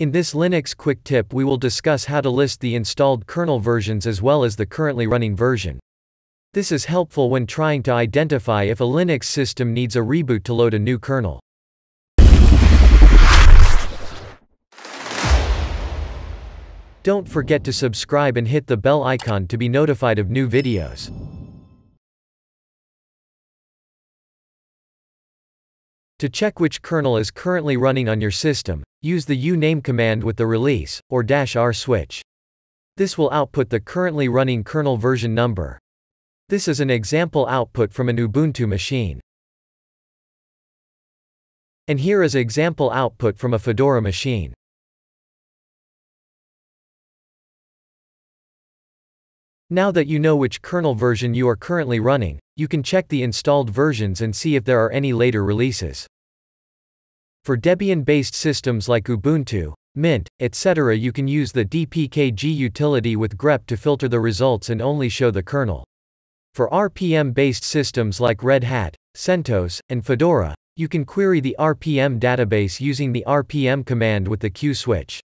In this Linux quick tip we will discuss how to list the installed kernel versions as well as the currently running version. This is helpful when trying to identify if a Linux system needs a reboot to load a new kernel. Don't forget to subscribe and hit the bell icon to be notified of new videos. To check which kernel is currently running on your system, use the uname command with the release, or dash -r switch. This will output the currently running kernel version number. This is an example output from an Ubuntu machine. And here is example output from a Fedora machine. Now that you know which kernel version you are currently running, you can check the installed versions and see if there are any later releases. For Debian-based systems like Ubuntu, Mint, etc. you can use the dpkg utility with grep to filter the results and only show the kernel. For RPM-based systems like Red Hat, CentOS, and Fedora, you can query the RPM database using the RPM command with the Q switch.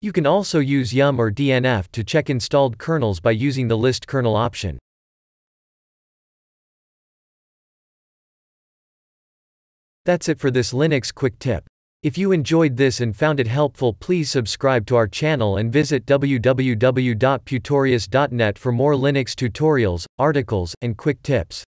You can also use yum or dnf to check installed kernels by using the list kernel option. That's it for this Linux quick tip. If you enjoyed this and found it helpful please subscribe to our channel and visit www.putorius.net for more Linux tutorials, articles, and quick tips.